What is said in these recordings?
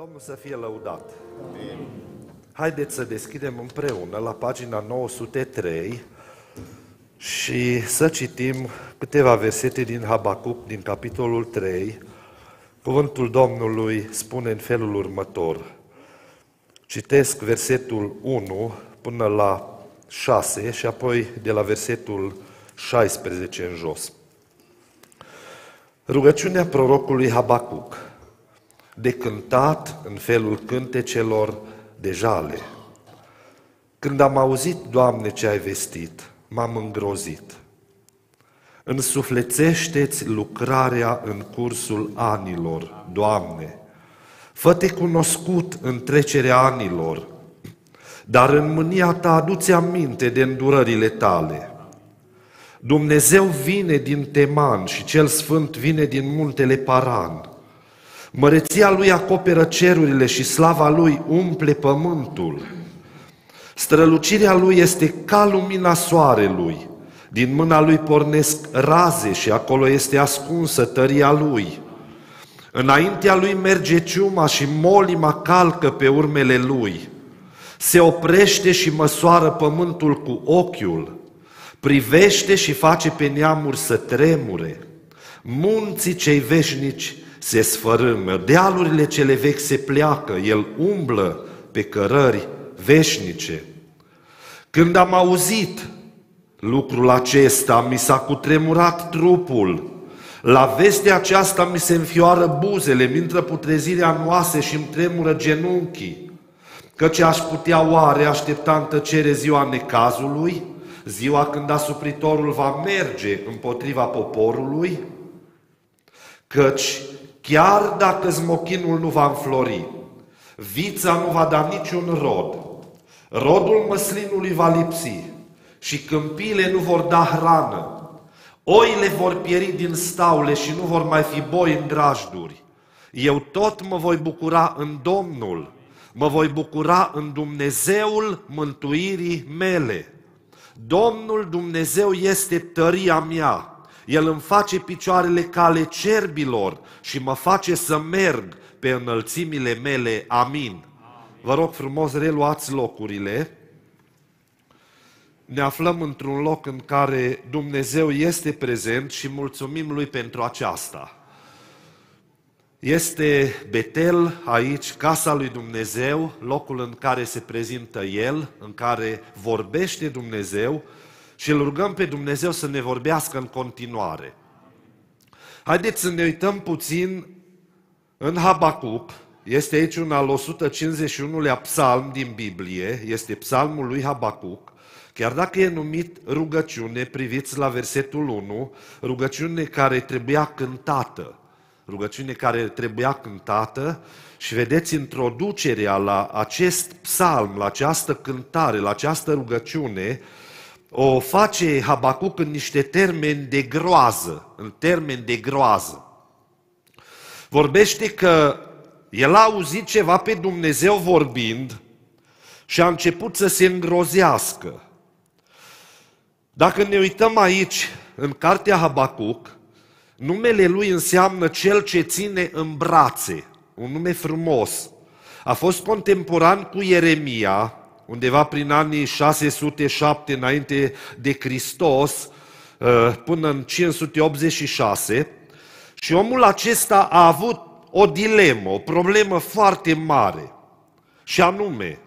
Domnul să fie lăudat. Haideți să deschidem împreună la pagina 903 și să citim câteva versete din Habacuc, din capitolul 3. Cuvântul Domnului spune în felul următor. Citesc versetul 1 până la 6 și apoi de la versetul 16 în jos. Rugăciunea prorocului Habacuc de cântat în felul cântecelor de jale. Când am auzit, Doamne, ce ai vestit, m-am îngrozit. Însuflețește-ți lucrarea în cursul anilor, Doamne. Fă-te cunoscut în trecerea anilor, dar în mânia ta aduți aminte de îndurările tale. Dumnezeu vine din Teman și cel Sfânt vine din muntele Paran. Măreția lui acoperă cerurile și slava lui umple pământul. Strălucirea lui este ca lumina soarelui. Din mâna lui pornesc raze și acolo este ascunsă tăria lui. Înaintea lui merge ciuma și molima calcă pe urmele lui. Se oprește și măsoară pământul cu ochiul. Privește și face pe neamuri să tremure. Munții cei veșnici se sfărâmă, dealurile cele vechi se pleacă, el umblă pe cărări veșnice. Când am auzit lucrul acesta, mi s-a cutremurat trupul. La vestea aceasta mi se înfioară buzele, mi intră putrezirea în oase și îmi tremură genunchii. Căci aș putea oare aștepta în tăcere ziua necazului, ziua când asupritorul va merge împotriva poporului? Căci Chiar dacă smochinul nu va înflori, vița nu va da niciun rod, rodul măslinului va lipsi și câmpiile nu vor da hrană, oile vor pieri din staule și nu vor mai fi boi în grajduri. Eu tot mă voi bucura în Domnul, mă voi bucura în Dumnezeul mântuirii mele. Domnul Dumnezeu este tăria mea el îmi face picioarele cale cerbilor și mă face să merg pe înălțimile mele. Amin. Vă rog frumos, reluați locurile. Ne aflăm într-un loc în care Dumnezeu este prezent și mulțumim Lui pentru aceasta. Este Betel aici, casa lui Dumnezeu, locul în care se prezintă El, în care vorbește Dumnezeu, și îl rugăm pe Dumnezeu să ne vorbească în continuare. Haideți să ne uităm puțin în Habacuc, este aici un al 151-lea psalm din Biblie, este psalmul lui Habacuc, chiar dacă e numit rugăciune, priviți la versetul 1, rugăciune care trebuia cântată, rugăciune care trebuia cântată și vedeți introducerea la acest psalm, la această cântare, la această rugăciune, o face Habacuc în niște termeni de groază, în termeni de groază. Vorbește că el a auzit ceva pe Dumnezeu vorbind și a început să se îngrozească. Dacă ne uităm aici, în cartea Habacuc, numele lui înseamnă cel ce ține în brațe, un nume frumos. A fost contemporan cu Ieremia, undeva prin anii 607 înainte de Hristos, uh, până în 586, și omul acesta a avut o dilemă, o problemă foarte mare, și anume,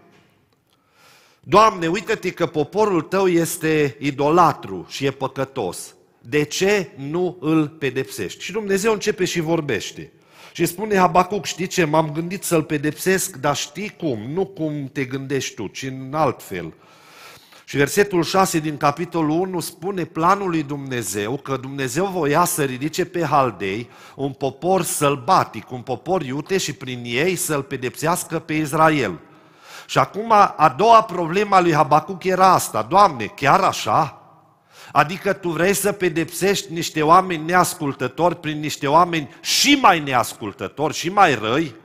Doamne, uite-te că poporul tău este idolatru și e păcătos. De ce nu îl pedepsești? Și Dumnezeu începe și vorbește. Și spune Habacuc, știi ce, m-am gândit să-l pedepsesc, dar știi cum, nu cum te gândești tu, ci în alt fel. Și versetul 6 din capitolul 1 spune planul lui Dumnezeu că Dumnezeu voia să ridice pe Haldei un popor sălbatic, un popor iute și prin ei să-l pedepsească pe Israel. Și acum a doua problemă a lui Habacuc era asta, Doamne, chiar așa? Adică tu vrei să pedepsești niște oameni neascultători prin niște oameni și mai neascultători și mai răi?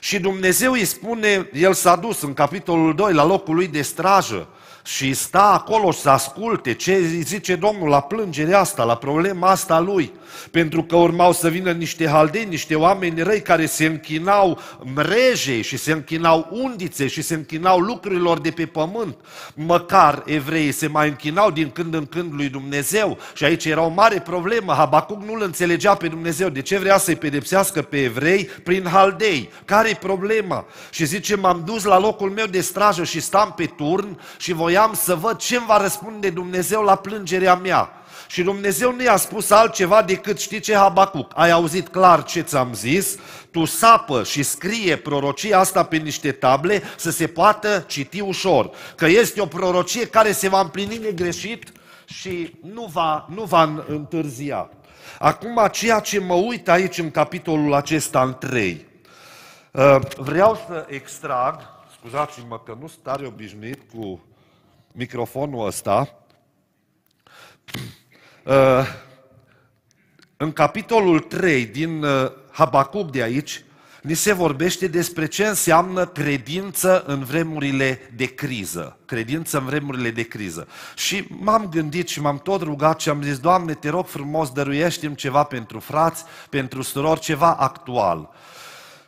Și Dumnezeu îi spune, el s-a dus în capitolul 2 la locul lui de strajă, și sta acolo să asculte ce zice Domnul la plângerea asta, la problema asta lui. Pentru că urmau să vină niște haldeni, niște oameni răi care se închinau mrejei și se închinau undițe și se închinau lucrurilor de pe pământ. Măcar evreii se mai închinau din când în când lui Dumnezeu și aici era o mare problemă. Habacuc nu-l înțelegea pe Dumnezeu. De ce vrea să-i pedepsească pe evrei? Prin haldei. Care-i problema? Și zice, m-am dus la locul meu de strajă și stam pe turn și voiam să văd ce îmi va răspunde Dumnezeu la plângerea mea. Și Dumnezeu nu i-a spus altceva decât, știi ce, Habacuc, ai auzit clar ce ți-am zis, tu sapă și scrie prorocia asta pe niște table să se poată citi ușor. Că este o prorocie care se va împlini negreșit și nu va, nu va întârzia. Acum, ceea ce mă uit aici în capitolul acesta, în 3, uh, vreau să extrag, scuzați-mă că nu stare obișnuit cu microfonul ăsta, uh, în capitolul 3 din uh, Habacuc de aici, ni se vorbește despre ce înseamnă credință în vremurile de criză. Credință în vremurile de criză. Și m-am gândit și m-am tot rugat și am zis, Doamne, te rog frumos, dăruiește ceva pentru frați, pentru surori, ceva actual.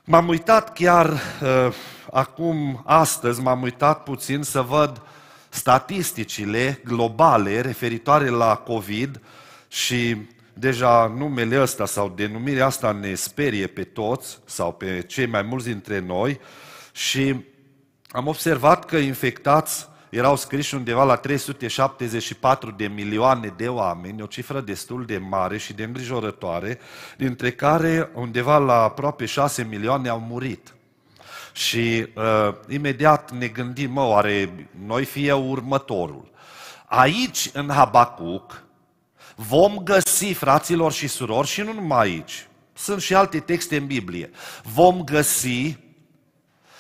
M-am uitat chiar uh, acum, astăzi, m-am uitat puțin să văd statisticile globale referitoare la COVID și deja numele ăsta sau denumirea asta ne sperie pe toți sau pe cei mai mulți dintre noi și am observat că infectați erau scriși undeva la 374 de milioane de oameni, o cifră destul de mare și de îngrijorătoare, dintre care undeva la aproape 6 milioane au murit. Și uh, imediat ne gândim, mă, oare noi fie următorul. Aici, în Habacuc, vom găsi, fraților și surori, și nu numai aici, sunt și alte texte în Biblie, vom găsi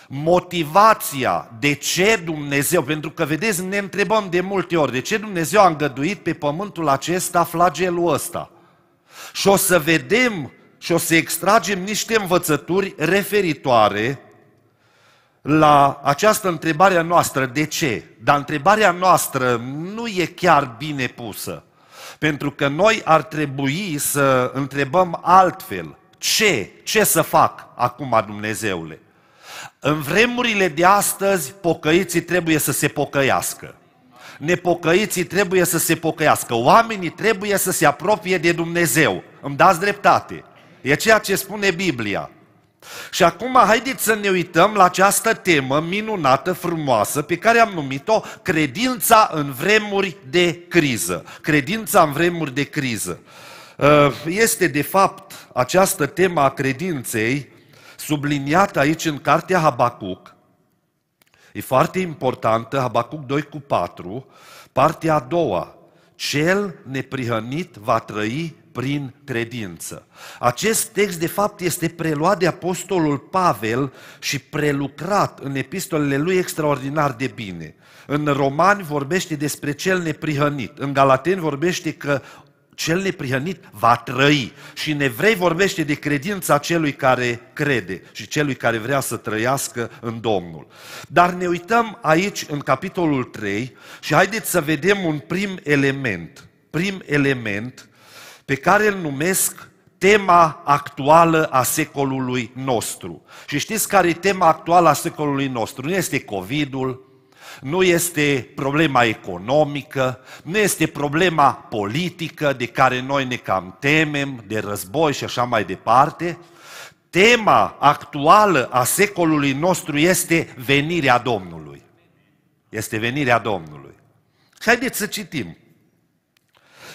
motivația de ce Dumnezeu, pentru că vedeți, ne întrebăm de multe ori, de ce Dumnezeu a îngăduit pe pământul acesta flagelul ăsta. Și o să vedem și o să extragem niște învățături referitoare la această întrebare a noastră, de ce? Dar întrebarea noastră nu e chiar bine pusă. Pentru că noi ar trebui să întrebăm altfel. Ce? Ce să fac acum, Dumnezeule? În vremurile de astăzi, pocăiții trebuie să se pocăiască. Nepocăiții trebuie să se pocăiască. Oamenii trebuie să se apropie de Dumnezeu. Îmi dați dreptate. E ceea ce spune Biblia. Și acum haideți să ne uităm la această temă minunată, frumoasă, pe care am numit-o credința în vremuri de criză. Credința în vremuri de criză. Uh, este de fapt această temă a credinței subliniată aici în cartea Habacuc. E foarte importantă, Habacuc 2 cu 4, partea a doua. Cel neprihănit va trăi prin credință. Acest text, de fapt, este preluat de Apostolul Pavel și prelucrat în epistolele lui extraordinar de bine. În Romani vorbește despre cel neprihănit. În Galateni vorbește că cel neprihănit va trăi. Și în evrei vorbește de credința celui care crede și celui care vrea să trăiască în Domnul. Dar ne uităm aici în capitolul 3 și haideți să vedem un prim element. Prim element pe care îl numesc tema actuală a secolului nostru. Și știți care e tema actuală a secolului nostru? Nu este COVID-ul, nu este problema economică, nu este problema politică de care noi ne cam temem, de război și așa mai departe. Tema actuală a secolului nostru este venirea Domnului. Este venirea Domnului. Și haideți să citim.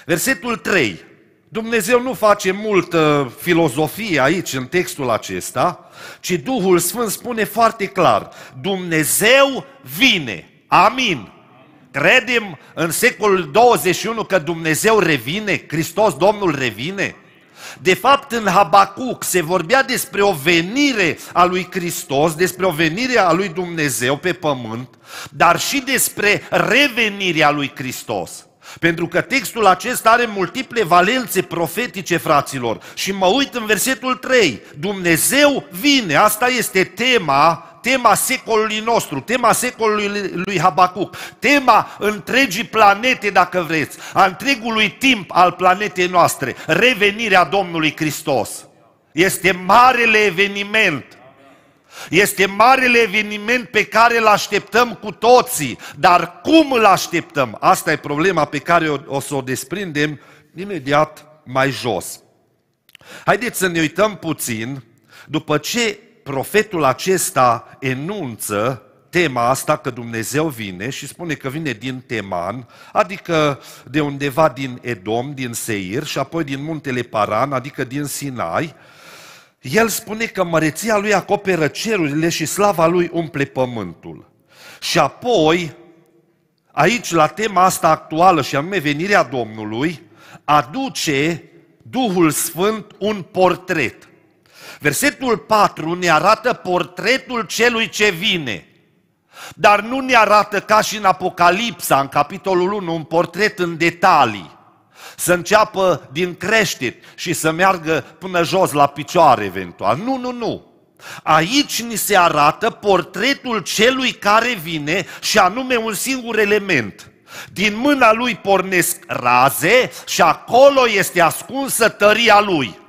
Versetul 3. Dumnezeu nu face multă filozofie aici în textul acesta, ci Duhul Sfânt spune foarte clar, Dumnezeu vine. Amin. Credem în secolul 21 că Dumnezeu revine, Hristos Domnul revine? De fapt, în Habacuc se vorbea despre o venire a lui Hristos, despre o venire a lui Dumnezeu pe pământ, dar și despre revenirea lui Hristos. Pentru că textul acesta are multiple valențe profetice, fraților. Și mă uit în versetul 3. Dumnezeu vine, asta este tema tema secolului nostru, tema secolului lui Habacuc, tema întregii planete, dacă vreți, a întregului timp al planetei noastre, revenirea Domnului Hristos. Este marele eveniment. Este marele eveniment pe care îl așteptăm cu toții. Dar cum îl așteptăm? Asta e problema pe care o, o să o desprindem imediat mai jos. Haideți să ne uităm puțin după ce profetul acesta enunță tema asta că Dumnezeu vine și spune că vine din Teman, adică de undeva din Edom, din Seir și apoi din muntele Paran, adică din Sinai, el spune că măreția lui acoperă cerurile și slava lui umple pământul. Și apoi, aici, la tema asta actuală și anume venirea Domnului, aduce Duhul Sfânt un portret. Versetul 4 ne arată portretul celui ce vine. Dar nu ne arată ca și în Apocalipsa, în capitolul 1, un portret în detalii. Să înceapă din creștet și să meargă până jos la picioare eventual. Nu, nu, nu. Aici ni se arată portretul celui care vine și anume un singur element. Din mâna lui pornesc raze și acolo este ascunsă tăria lui.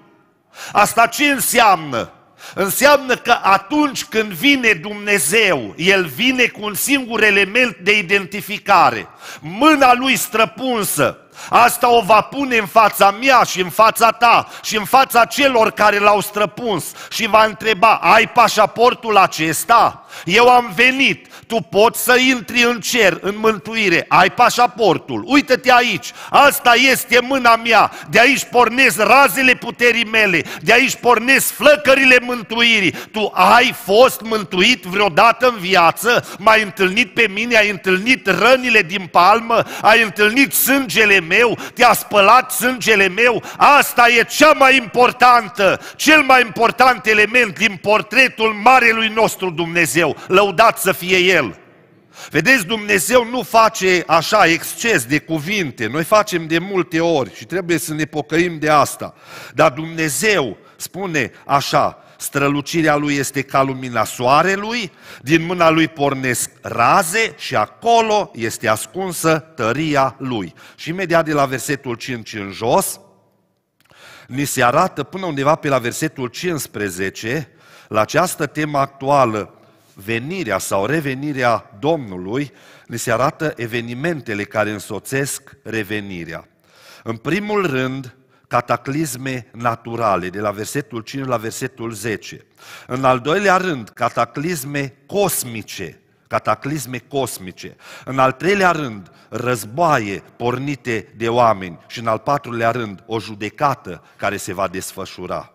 Asta ce înseamnă? Înseamnă că atunci când vine Dumnezeu, El vine cu un singur element de identificare. Mâna Lui străpunsă, Asta o va pune în fața mea și în fața ta și în fața celor care l-au străpuns și va întreba, ai pașaportul acesta? Eu am venit, tu poți să intri în cer, în mântuire, ai pașaportul, uită-te aici, asta este mâna mea, de aici pornesc razele puterii mele, de aici pornesc flăcările mântuirii. Tu ai fost mântuit vreodată în viață? M-ai întâlnit pe mine, ai întâlnit rănile din palmă, ai întâlnit sângele meu, te-a spălat sângele meu, asta e cea mai importantă, cel mai important element din portretul Marelui nostru Dumnezeu. Lăudat să fie El! Vedeți, Dumnezeu nu face așa exces de cuvinte, noi facem de multe ori și trebuie să ne pocăim de asta. Dar Dumnezeu spune așa, strălucirea lui este ca lumina soarelui, din mâna lui pornesc raze și acolo este ascunsă tăria lui. Și imediat de la versetul 5 în jos, ni se arată până undeva pe la versetul 15, la această temă actuală, venirea sau revenirea Domnului, ni se arată evenimentele care însoțesc revenirea. În primul rând, cataclisme naturale, de la versetul 5 la versetul 10. În al doilea rând, cataclisme cosmice, cataclisme cosmice. În al treilea rând, războaie pornite de oameni. Și în al patrulea rând, o judecată care se va desfășura.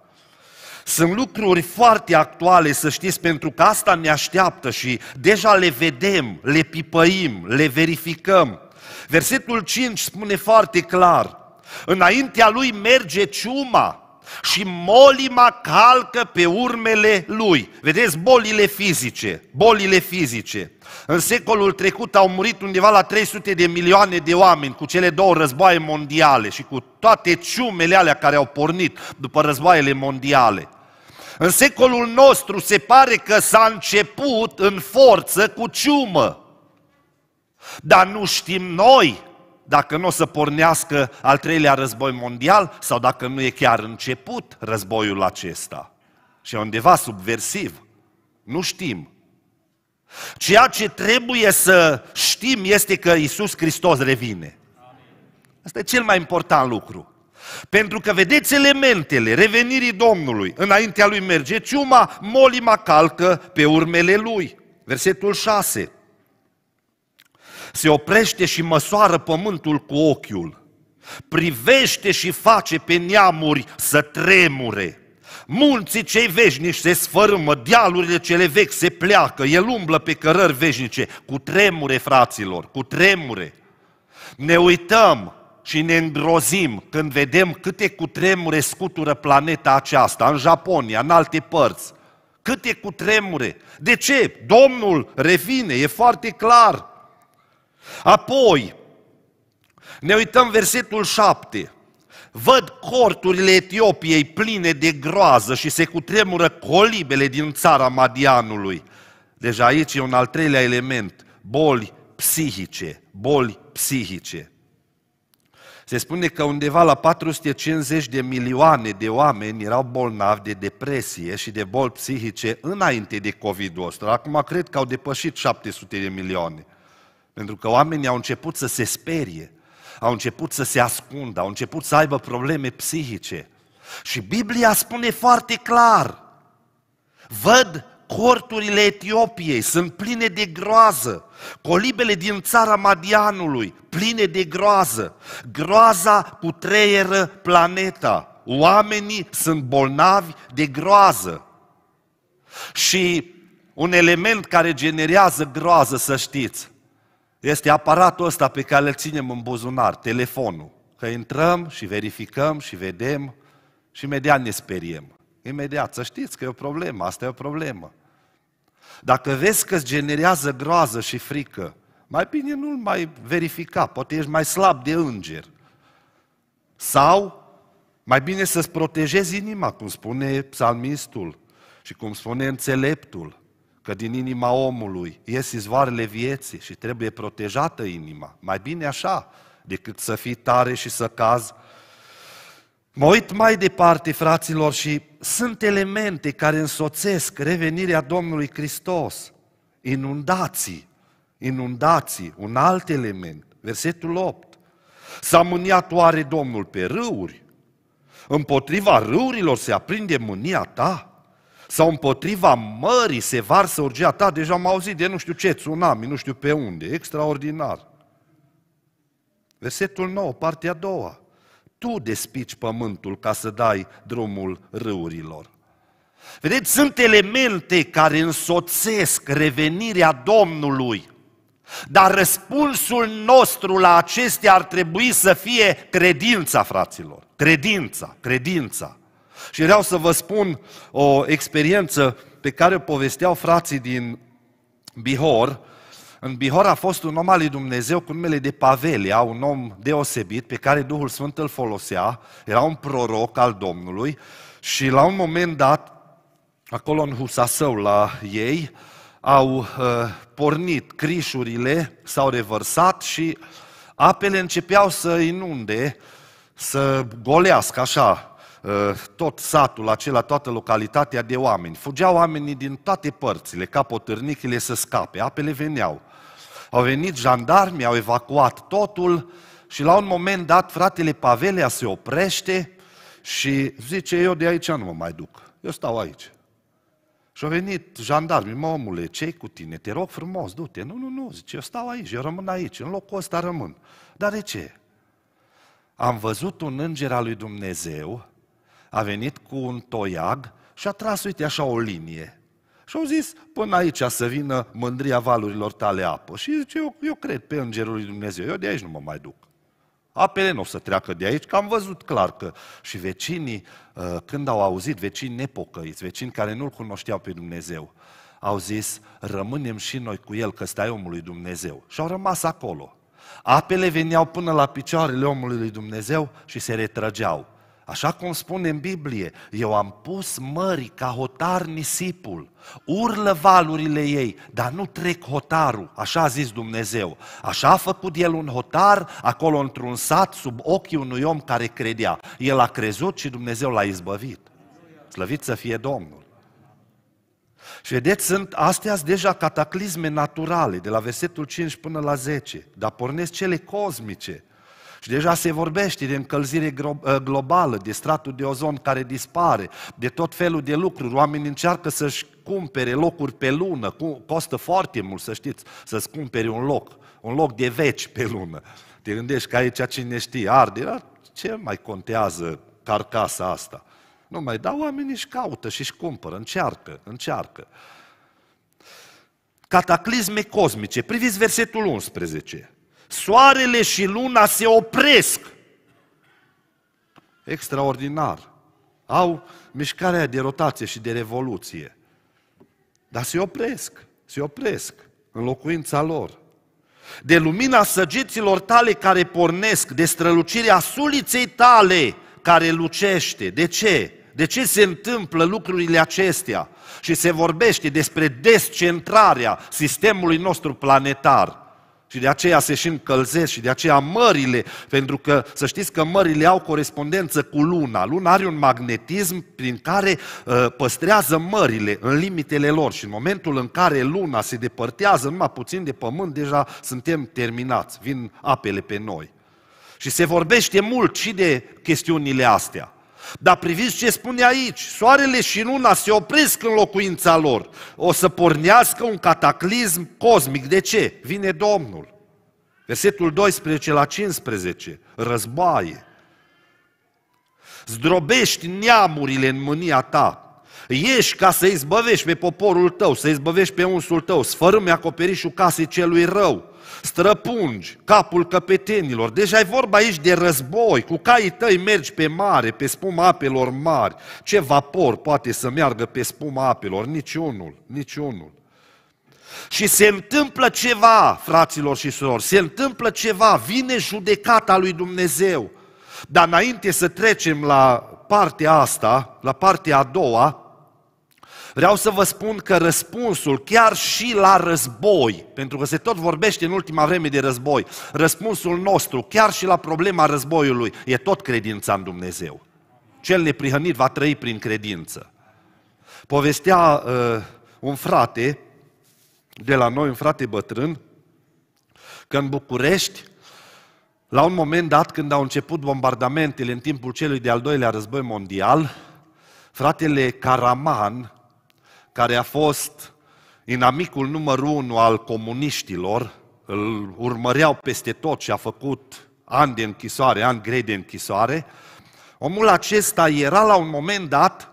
Sunt lucruri foarte actuale, să știți, pentru că asta ne așteaptă și deja le vedem, le pipăim, le verificăm. Versetul 5 spune foarte clar, Înaintea lui merge ciuma și molima calcă pe urmele lui. Vedeți, bolile fizice, bolile fizice. În secolul trecut au murit undeva la 300 de milioane de oameni cu cele două războaie mondiale și cu toate ciumele alea care au pornit după războaiele mondiale. În secolul nostru se pare că s-a început în forță cu ciumă. Dar nu știm noi dacă nu o să pornească al treilea război mondial sau dacă nu e chiar început războiul acesta. Și e undeva subversiv. Nu știm. Ceea ce trebuie să știm este că Isus Hristos revine. Asta e cel mai important lucru. Pentru că vedeți elementele revenirii Domnului. Înaintea lui merge ciuma, molima calcă pe urmele lui. Versetul 6 se oprește și măsoară pământul cu ochiul, privește și face pe neamuri să tremure. Munții cei veșnici se sfărâmă, dealurile cele vechi se pleacă, el umblă pe cărări veșnice, cu tremure, fraților, cu tremure. Ne uităm și ne îngrozim când vedem câte cutremure scutură planeta aceasta, în Japonia, în alte părți. Câte cutremure. De ce? Domnul revine, e foarte clar. Apoi, ne uităm versetul 7. Văd corturile Etiopiei pline de groază și se cutremură colibele din țara Madianului. Deja aici e un al treilea element, boli psihice, boli psihice. Se spune că undeva la 450 de milioane de oameni erau bolnavi de depresie și de boli psihice înainte de COVID-ul ăsta. Acum cred că au depășit 700 de milioane. Pentru că oamenii au început să se sperie, au început să se ascundă, au început să aibă probleme psihice. Și Biblia spune foarte clar, văd corturile Etiopiei, sunt pline de groază, colibele din țara Madianului, pline de groază, groaza cu treieră planeta, oamenii sunt bolnavi de groază. Și un element care generează groază, să știți, este aparatul ăsta pe care îl ținem în buzunar, telefonul. Că intrăm și verificăm și vedem și imediat ne speriem. Imediat, să știți că e o problemă, asta e o problemă. Dacă vezi că îți generează groază și frică, mai bine nu-l mai verifica, poate ești mai slab de înger. Sau, mai bine să-ți protejezi inima, cum spune psalmistul și cum spune înțeleptul, că din inima omului ies izvoarele vieții și trebuie protejată inima. Mai bine așa decât să fii tare și să cazi Mă uit mai departe, fraților, și sunt elemente care însoțesc revenirea Domnului Hristos. Inundații, inundații, un alt element, versetul 8. S-a mâniat oare Domnul pe râuri? Împotriva râurilor se aprinde mânia ta? Sau împotriva mării se varsă urgia ta? Deja am auzit de nu știu ce, tsunami, nu știu pe unde, extraordinar. Versetul 9, partea a doua tu despici pământul ca să dai drumul râurilor. Vedeți, sunt elemente care însoțesc revenirea Domnului. Dar răspunsul nostru la acestea ar trebui să fie credința, fraților. Credința, credința. Și vreau să vă spun o experiență pe care o povesteau frații din Bihor, în Bihor a fost un om al lui Dumnezeu cu numele de Pavelia, un om deosebit pe care Duhul Sfânt îl folosea, era un proroc al Domnului și la un moment dat, acolo în Husasău la ei, au uh, pornit crișurile, s-au revărsat și apele începeau să inunde, să golească așa uh, tot satul acela, toată localitatea de oameni. Fugeau oamenii din toate părțile, ca potârnichile să scape, apele veneau. Au venit jandarmi, au evacuat totul și la un moment dat fratele Pavelea se oprește și zice, eu de aici nu mă mai duc, eu stau aici. Și au venit jandarmi, mă omule, ce cu tine? Te rog frumos, du-te. Nu, nu, nu, zice, eu stau aici, eu rămân aici, în locul ăsta rămân. Dar de ce? Am văzut un înger al lui Dumnezeu, a venit cu un toiag și a tras, uite, așa o linie. Și au zis, până aici să vină mândria valurilor tale apă. Și zice, eu, eu cred pe Îngerul lui Dumnezeu, eu de aici nu mă mai duc. Apele nu o să treacă de aici, că am văzut clar că și vecinii, uh, când au auzit, vecini nepocăiți, vecini care nu-L cunoșteau pe Dumnezeu, au zis, rămânem și noi cu El, că stai omul lui Dumnezeu. Și au rămas acolo. Apele veneau până la picioarele omului lui Dumnezeu și se retrăgeau. Așa cum spune în Biblie, eu am pus mării ca hotar nisipul, urlă valurile ei, dar nu trec hotarul, așa a zis Dumnezeu. Așa a făcut el un hotar acolo într-un sat sub ochii unui om care credea. El a crezut și Dumnezeu l-a izbăvit. Slăvit să fie Domnul. Și vedeți, sunt, astea sunt deja cataclisme naturale, de la versetul 5 până la 10, dar pornesc cele cosmice, și deja se vorbește de încălzire ă, globală, de stratul de ozon care dispare, de tot felul de lucruri. Oamenii încearcă să-și cumpere locuri pe lună, costă foarte mult, să știți, să-ți cumpere un loc, un loc de veci pe lună. Te gândești că aici cine știe, arde, dar ce mai contează carcasa asta? Nu mai, da, oamenii își caută și își cumpără, încearcă, încearcă. Cataclisme cosmice. Priviți versetul 11 soarele și luna se opresc. Extraordinar. Au mișcarea de rotație și de revoluție. Dar se opresc, se opresc în locuința lor. De lumina săgeților tale care pornesc, de strălucirea suliței tale care lucește. De ce? De ce se întâmplă lucrurile acestea? Și se vorbește despre descentrarea sistemului nostru planetar. Și de aceea se și încălzesc și de aceea mările, pentru că să știți că mările au corespondență cu luna. Luna are un magnetism prin care uh, păstrează mările în limitele lor și în momentul în care luna se depărtează numai puțin de pământ, deja suntem terminați, vin apele pe noi. Și se vorbește mult și de chestiunile astea. Dar priviți ce spune aici, soarele și luna se opresc în locuința lor. O să pornească un cataclism cosmic. De ce? Vine Domnul. Versetul 12 la 15, războaie. Zdrobești neamurile în mânia ta. Ieși ca să izbăvești pe poporul tău, să izbăvești pe unsul tău, sfărâme acoperișul casei celui rău străpungi capul căpetenilor. Deja e vorba aici de război, cu caii tăi mergi pe mare, pe spuma apelor mari. Ce vapor poate să meargă pe spuma apelor? Niciunul, niciunul. Și se întâmplă ceva, fraților și surori, se întâmplă ceva, vine judecata lui Dumnezeu. Dar înainte să trecem la partea asta, la partea a doua, Vreau să vă spun că răspunsul, chiar și la război, pentru că se tot vorbește în ultima vreme de război, răspunsul nostru, chiar și la problema războiului, e tot credința în Dumnezeu. Cel neprihănit va trăi prin credință. Povestea uh, un frate de la noi, un frate bătrân, că în București, la un moment dat, când au început bombardamentele în timpul celui de-al doilea război mondial, fratele Caraman care a fost inamicul numărul unu al comuniștilor, îl urmăreau peste tot și a făcut ani de închisoare, ani grei de închisoare, omul acesta era la un moment dat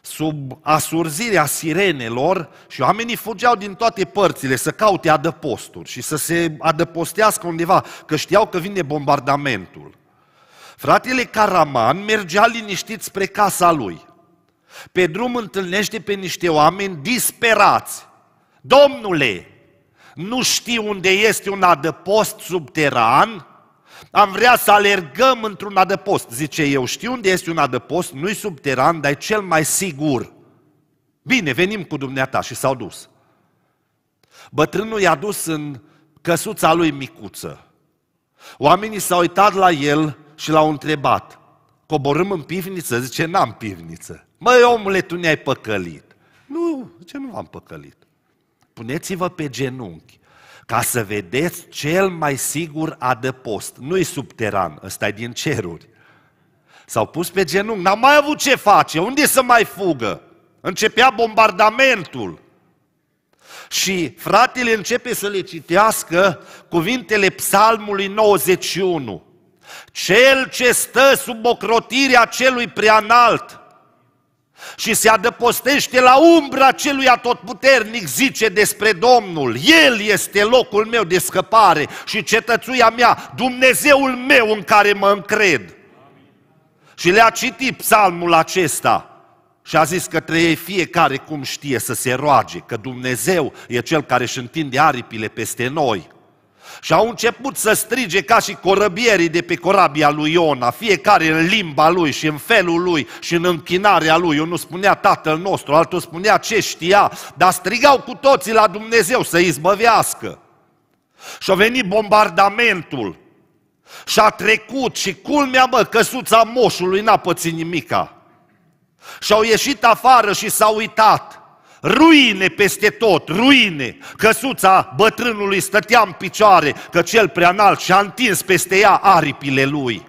sub asurzirea sirenelor și oamenii fugeau din toate părțile să caute adăposturi și să se adăpostească undeva, că știau că vine bombardamentul. Fratele Caraman mergea liniștit spre casa lui. Pe drum întâlnește pe niște oameni disperați. Domnule, nu știu unde este un adăpost subteran, am vrea să alergăm într-un adăpost. Zice, eu știu unde este un adăpost, nu-i subteran, dar e cel mai sigur. Bine, venim cu dumneata și s-au dus. Bătrânul i-a dus în căsuța lui micuță. Oamenii s-au uitat la el și l-au întrebat, coborâm în pivniță? Zice, n-am pivniță. Măi, omule, tu ne-ai păcălit. Nu, ce nu v-am păcălit? Puneți-vă pe genunchi ca să vedeți cel mai sigur adăpost. Nu-i subteran, ăsta e din ceruri. S-au pus pe genunchi, n-au mai avut ce face, unde să mai fugă? Începea bombardamentul. Și fratele începe să le citească cuvintele psalmului 91. Cel ce stă sub ocrotirea celui preanalt, și se adăpostește la umbra celui atotputernic, zice despre Domnul. El este locul meu de scăpare și cetățuia mea, Dumnezeul meu în care mă încred. Și le-a citit psalmul acesta și a zis că ei fiecare cum știe să se roage, că Dumnezeu e Cel care își întinde aripile peste noi. Și au început să strige ca și corăbierii de pe corabia lui Iona, fiecare în limba lui și în felul lui și în închinarea lui. Unul spunea Tatăl nostru, altul spunea ce știa, dar strigau cu toții la Dumnezeu să izbăvească. Și a venit bombardamentul și a trecut și culmea, mă, căsuța moșului n-a pățit nimica. Și au ieșit afară și s-au uitat ruine peste tot, ruine. Căsuța bătrânului stătea în picioare, că cel prea înalt și-a întins peste ea aripile lui.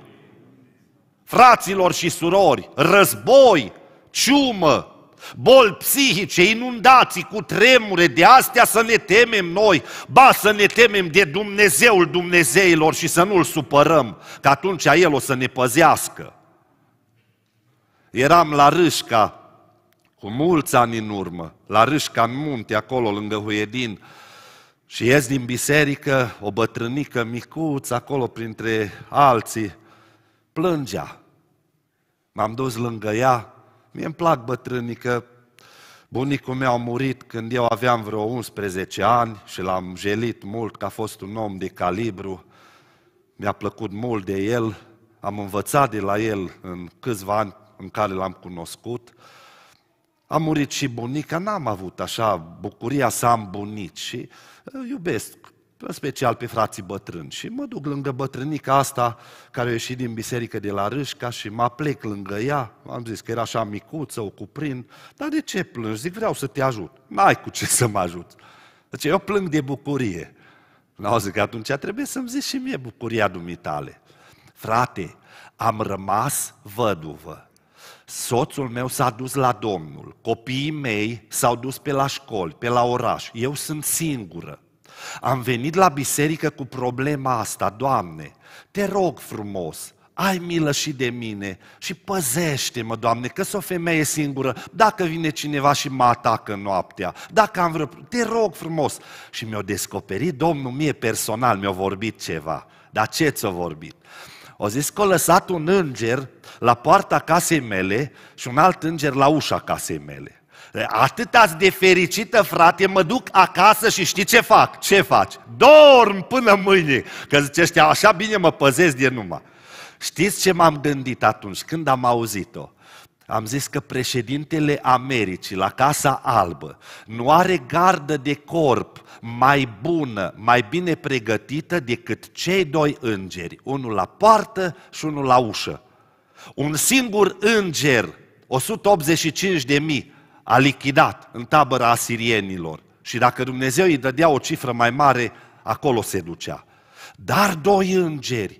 Fraților și surori, război, ciumă, boli psihice, inundații cu tremure, de astea să ne temem noi, ba să ne temem de Dumnezeul Dumnezeilor și să nu-L supărăm, că atunci El o să ne păzească. Eram la Râșca, cu mulți ani în urmă, la Râșca în munte, acolo lângă Huedin, și ies din biserică o bătrânică micuță acolo printre alții, plângea. M-am dus lângă ea, mie îmi plac bătrânică, bunicul meu a murit când eu aveam vreo 11 ani și l-am jelit mult, că a fost un om de calibru, mi-a plăcut mult de el, am învățat de la el în câțiva ani în care l-am cunoscut. A murit și bunica, n-am avut așa bucuria să am bunici și uh, iubesc în special pe frații bătrâni. Și mă duc lângă bătrânica asta, care a ieșit din biserică de la Râșca și mă plec lângă ea. Am zis că era așa micuță, o cuprind. Dar de ce plângi? Zic, vreau să te ajut. N-ai cu ce să mă ajut. Deci eu plâng de bucurie. N-au zis că atunci trebuie să-mi zici și mie bucuria dumitale. Frate, am rămas văduvă. Soțul meu s-a dus la Domnul, copiii mei s-au dus pe la școli, pe la oraș. Eu sunt singură. Am venit la biserică cu problema asta, Doamne, te rog frumos, ai milă și de mine și păzește-mă, Doamne, că sunt o femeie singură, dacă vine cineva și mă atacă noaptea, dacă am vreo... Te rog frumos. Și mi-a descoperit Domnul mie personal, mi-a vorbit ceva. Dar ce ți-a vorbit? O zis că a lăsat un înger la poarta casei mele și un alt înger la ușa casei mele. Atât ați de fericită, frate, mă duc acasă și știi ce fac? Ce faci? Dorm până mâine, că zice ăștia, așa bine mă păzesc de numai. Știți ce m-am gândit atunci când am auzit-o? Am zis că președintele Americii la Casa Albă nu are gardă de corp mai bună, mai bine pregătită decât cei doi îngeri, unul la poartă și unul la ușă. Un singur înger, 185 de mii, a lichidat în tabăra asirienilor. Și dacă Dumnezeu îi dădea o cifră mai mare, acolo se ducea. Dar doi îngeri.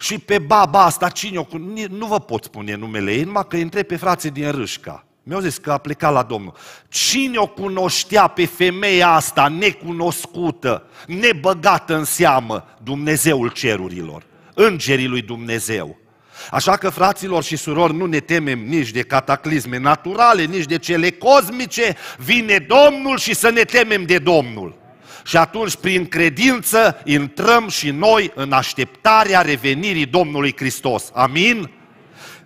Și pe baba asta, cine o Nu vă pot spune numele ei, numai că întreb pe frații din Râșca. Mi-au zis că a plecat la Domnul. Cine o cunoștea pe femeia asta necunoscută, nebăgată în seamă, Dumnezeul cerurilor, îngerii lui Dumnezeu? Așa că, fraților și surori, nu ne temem nici de cataclisme naturale, nici de cele cosmice, vine Domnul și să ne temem de Domnul. Și atunci, prin credință, intrăm și noi în așteptarea revenirii Domnului Hristos. Amin?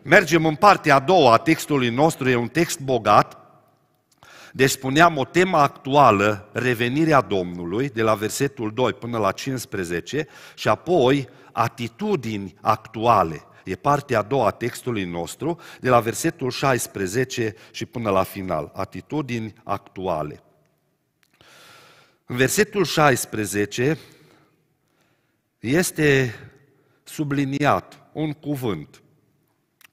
Mergem în partea a doua a textului nostru, e un text bogat, deci spuneam o temă actuală, revenirea Domnului, de la versetul 2 până la 15, și apoi atitudini actuale. E partea a doua a textului nostru, de la versetul 16 și până la final. Atitudini actuale. În versetul 16 este subliniat un cuvânt.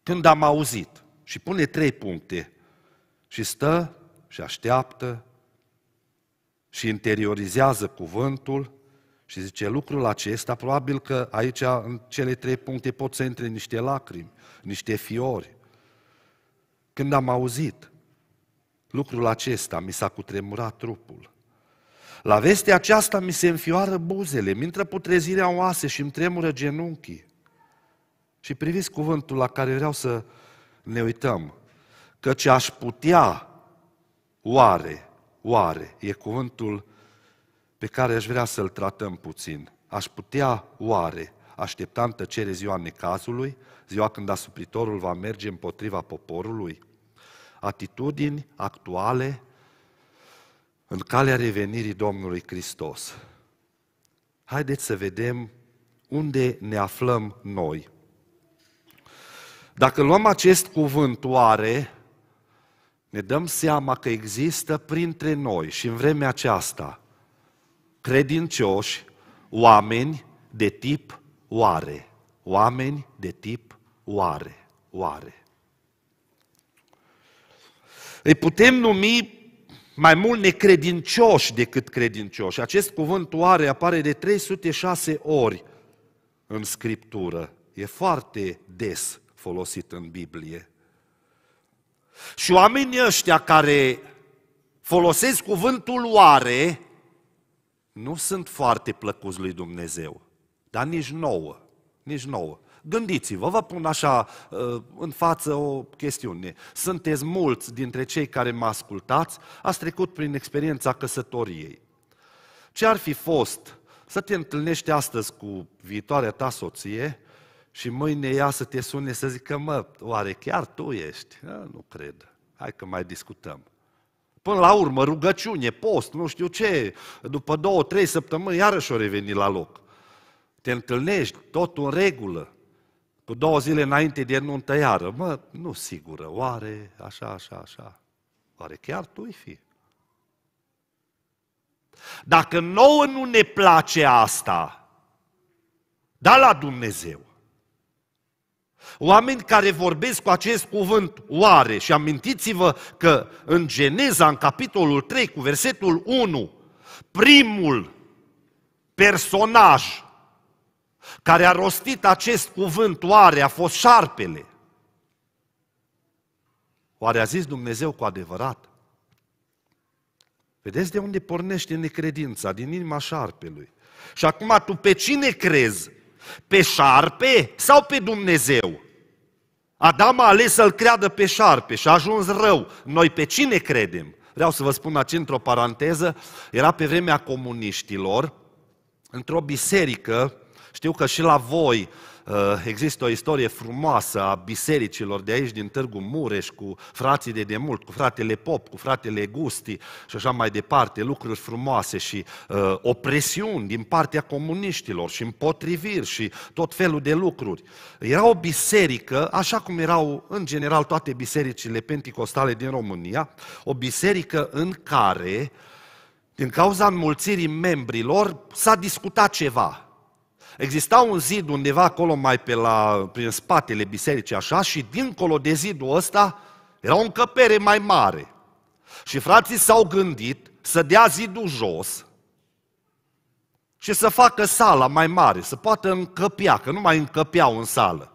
Când am auzit, și pune trei puncte, și stă și așteaptă și interiorizează cuvântul și zice, lucrul acesta, probabil că aici, în cele trei puncte, pot să intre niște lacrimi, niște fiori. Când am auzit lucrul acesta, mi s-a cutremurat trupul. La vestea aceasta mi se înfioară buzele, mi intră putrezirea oase și îmi tremură genunchii. Și priviți cuvântul la care vreau să ne uităm. Căci aș putea, oare, oare, e cuvântul pe care aș vrea să-l tratăm puțin. Aș putea, oare, aștepta în tăcere ziua necazului, ziua când asupritorul va merge împotriva poporului? Atitudini actuale în calea revenirii Domnului Hristos. Haideți să vedem unde ne aflăm noi. Dacă luăm acest cuvânt oare, ne dăm seama că există printre noi și în vremea aceasta credincioși, oameni de tip oare. Oameni de tip oare. Oare. Îi putem numi mai mult necredincioși decât credincioși. Acest cuvânt oare apare de 306 ori în Scriptură. E foarte des folosit în Biblie. Și oamenii ăștia care folosesc cuvântul oare, nu sunt foarte plăcuți lui Dumnezeu, dar nici nouă, nici nouă. Gândiți-vă, vă pun așa uh, în față o chestiune. Sunteți mulți dintre cei care mă ascultați, ați trecut prin experiența căsătoriei. Ce ar fi fost să te întâlnești astăzi cu viitoarea ta soție și mâine ea să te sune să zică, mă, oare chiar tu ești? A, nu cred. Hai că mai discutăm. Până la urmă, rugăciune, post, nu știu ce, după două, trei săptămâni, iarăși o reveni la loc. Te întâlnești, totul în regulă. Cu două zile înainte de nuntă iară, mă, nu sigură, oare așa, așa, așa. Oare chiar tu fi? Dacă nouă nu ne place asta, da la Dumnezeu. Oameni care vorbesc cu acest cuvânt oare și amintiți-vă că în Geneza, în capitolul 3, cu versetul 1, primul personaj care a rostit acest cuvânt oare a fost șarpele. Oare a zis Dumnezeu cu adevărat? Vedeți de unde pornește necredința? Din inima șarpelui. Și acum tu pe cine crezi? Pe șarpe sau pe Dumnezeu? Adam a ales să-l creadă pe șarpe și a ajuns rău. Noi pe cine credem? Vreau să vă spun aici într-o paranteză, era pe vremea comuniștilor, într-o biserică, știu că și la voi uh, există o istorie frumoasă a bisericilor de aici, din Târgu Mureș, cu frații de demult, cu fratele Pop, cu fratele Gusti și așa mai departe, lucruri frumoase și uh, opresiuni din partea comuniștilor și împotriviri și tot felul de lucruri. Era o biserică, așa cum erau în general toate bisericile penticostale din România, o biserică în care, din cauza înmulțirii membrilor, s-a discutat ceva Exista un zid undeva acolo mai pe la, prin spatele bisericii așa și dincolo de zidul ăsta era o încăpere mai mare. Și frații s-au gândit să dea zidul jos și să facă sala mai mare, să poată încăpea, că nu mai încăpeau în sală.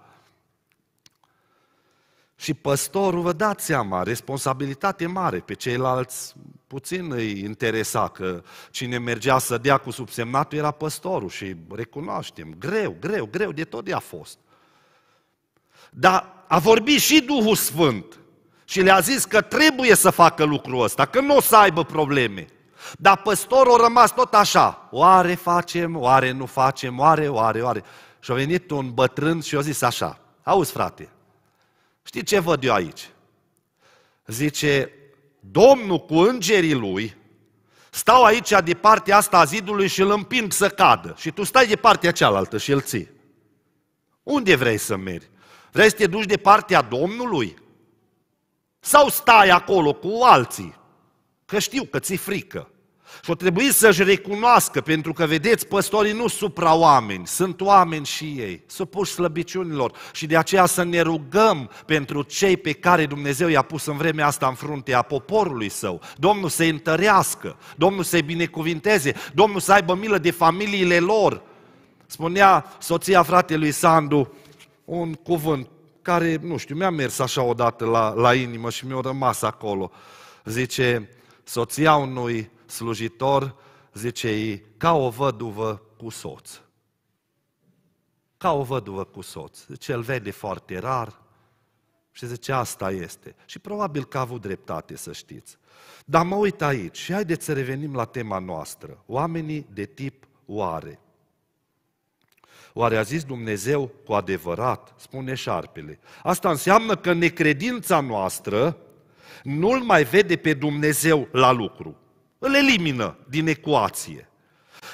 Și păstorul, vă dați seama, responsabilitate mare pe ceilalți puțin îi interesa că cine mergea să dea cu subsemnatul era păstorul și recunoaștem, greu, greu, greu, de tot a fost. Dar a vorbit și Duhul Sfânt și le-a zis că trebuie să facă lucrul ăsta, că nu o să aibă probleme. Dar păstorul a rămas tot așa, oare facem, oare nu facem, oare, oare, oare. Și a venit un bătrân și a zis așa, auzi frate, știi ce văd eu aici? Zice, Domnul cu îngerii lui stau aici de partea asta a zidului și îl împing să cadă. Și tu stai de partea cealaltă și îl ții. Unde vrei să mergi? Vrei să te duci de partea Domnului? Sau stai acolo cu alții? Că știu că ți-e frică. Și o trebuie să-și recunoască, pentru că, vedeți, păstorii nu supra-oameni, sunt oameni și ei, supuși slăbiciunilor. Și de aceea să ne rugăm pentru cei pe care Dumnezeu i-a pus în vremea asta în fruntea poporului său. Domnul să-i întărească, Domnul să-i binecuvinteze, Domnul să aibă milă de familiile lor. Spunea soția fratelui Sandu un cuvânt care, nu știu, mi-a mers așa odată la, la inimă și mi-a rămas acolo. Zice, soția unui slujitor, zice ei, ca o văduvă cu soț. Ca o văduvă cu soț. Zice, îl vede foarte rar și zice, asta este. Și probabil că a avut dreptate, să știți. Dar mă uit aici și haideți să revenim la tema noastră. Oamenii de tip oare. Oare a zis Dumnezeu cu adevărat, spune șarpele. Asta înseamnă că necredința noastră nu-L mai vede pe Dumnezeu la lucru. Îl elimină din ecuație.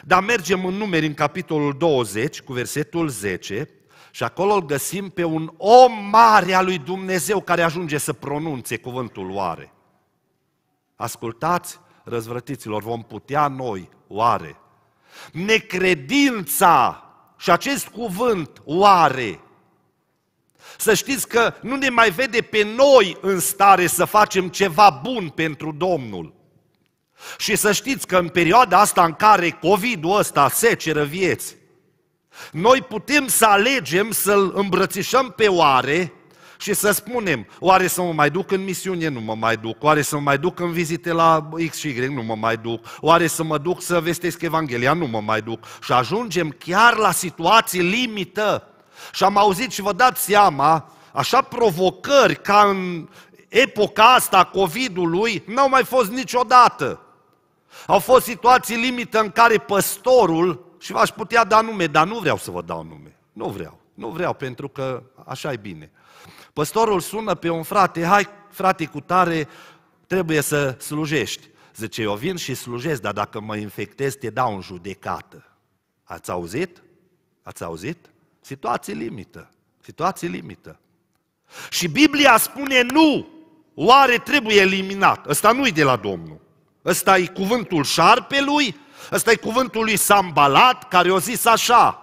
Dar mergem în numeri în capitolul 20 cu versetul 10 și acolo îl găsim pe un om mare al lui Dumnezeu care ajunge să pronunțe cuvântul oare. Ascultați, răzvrătiților, vom putea noi, oare? Necredința și acest cuvânt, oare, să știți că nu ne mai vede pe noi în stare să facem ceva bun pentru Domnul. Și să știți că în perioada asta în care COVID-ul ăsta seceră vieți, noi putem să alegem să-l îmbrățișăm pe oare și să spunem, oare să mă mai duc în misiune? Nu mă mai duc. Oare să mă mai duc în vizite la X și Y? Nu mă mai duc. Oare să mă duc să vestesc Evanghelia? Nu mă mai duc. Și ajungem chiar la situații limită. Și am auzit și vă dați seama, așa provocări ca în epoca asta a COVID-ului n-au mai fost niciodată. Au fost situații limită în care păstorul, și v-aș putea da nume, dar nu vreau să vă dau nume. Nu vreau. Nu vreau, pentru că așa e bine. Păstorul sună pe un frate, hai frate cu tare, trebuie să slujești. Zice, eu vin și slujesc, dar dacă mă infectez, te dau în judecată. Ați auzit? Ați auzit? Situații limită. Situație limită. Și Biblia spune nu, oare trebuie eliminat. Ăsta nu-i de la Domnul. Ăsta e cuvântul șarpelui, ăsta e cuvântul lui Sambalat, care o zis așa,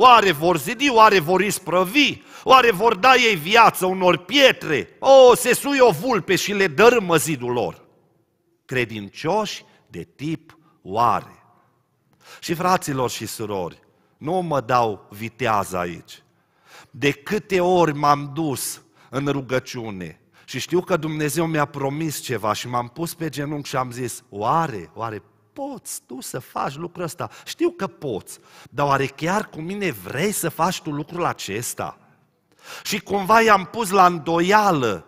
Oare vor zidi, oare vor isprăvi, oare vor da ei viață unor pietre? O, se suie o vulpe și le dărâmă zidul lor. Credincioși de tip oare. Și fraților și surori, nu mă dau vitează aici. De câte ori m-am dus în rugăciune și știu că Dumnezeu mi-a promis ceva și m-am pus pe genunchi și am zis, oare, oare poți tu să faci lucrul ăsta? Știu că poți, dar oare chiar cu mine vrei să faci tu lucrul acesta? Și cumva i-am pus la îndoială